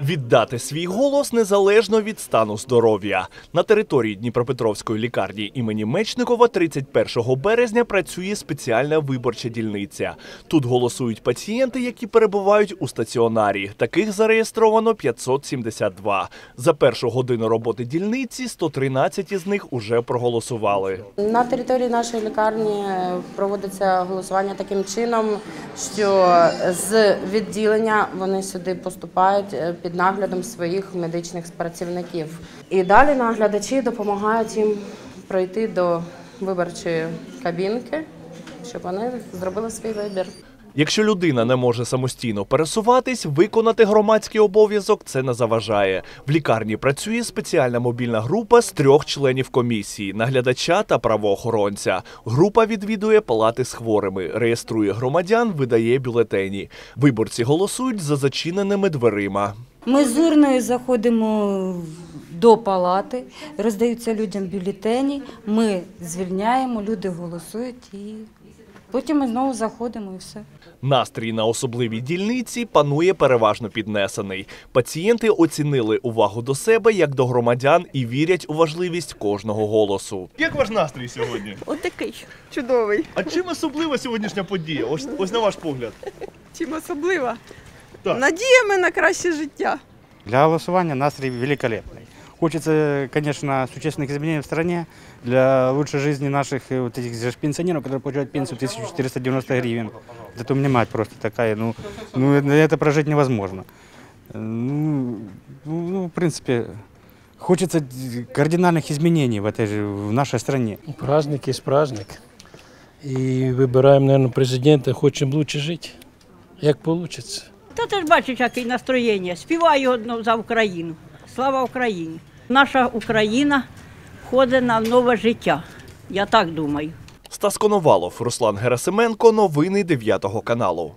Віддати свій голос незалежно від стану здоров'я. На території Дніпропетровської лікарні імені Мечникова 31 березня працює спеціальна виборча дільниця. Тут голосують пацієнти, які перебувають у стаціонарі. Таких зареєстровано 572. За першу годину роботи дільниці 113 із них уже проголосували. На території нашої лікарні проводиться голосування таким чином, що з відділення вони сюди поступають е, під наглядом своїх медичних працівників. І далі наглядачі допомагають їм пройти до виборчої кабінки, щоб вони зробили свій вибір. Якщо людина не може самостійно пересуватись, виконати громадський обов'язок це не заважає. В лікарні працює спеціальна мобільна група з трьох членів комісії наглядача та правоохоронця. Група відвідує палати з хворими, реєструє громадян, видає бюлетені. Виборці голосують за зачиненими дверима. Ми з урною заходимо до палати, роздаються людям бюлетені, ми звільняємо, люди голосують і потім ми знову заходимо і все. Настрій на особливій дільниці панує переважно піднесений. Пацієнти оцінили увагу до себе як до громадян і вірять у важливість кожного голосу. Як ваш настрій сьогодні? Отакий чудовий. А чим особлива сьогоднішня подія? Ось, ось на ваш погляд. Чим особлива? Так. Надіями на краще життя. Для голосования настрой великолепный. Хочется, конечно, существенных изменений в стране для лучшей жизни наших э, вот этих же пенсионеров, которые получают пенсию 1490 гривен. Это у меня мать просто такая, ну, ну на это прожить невозможно. Э, Ну, ну, ну, в принципе, хочется кардинальных изменений в этой же, в нашей стране. Праздник есть праздник. І вибираємо, наверное, президента, хочемо лучше жити. Як вийде. Та ти ж бачиш, яке настроєння. Співаю одно за Україну. Слава Україні! Наша Україна ходить на нове життя. Я так думаю. Стас Коновалов, Руслан Герасименко. Новини 9 каналу.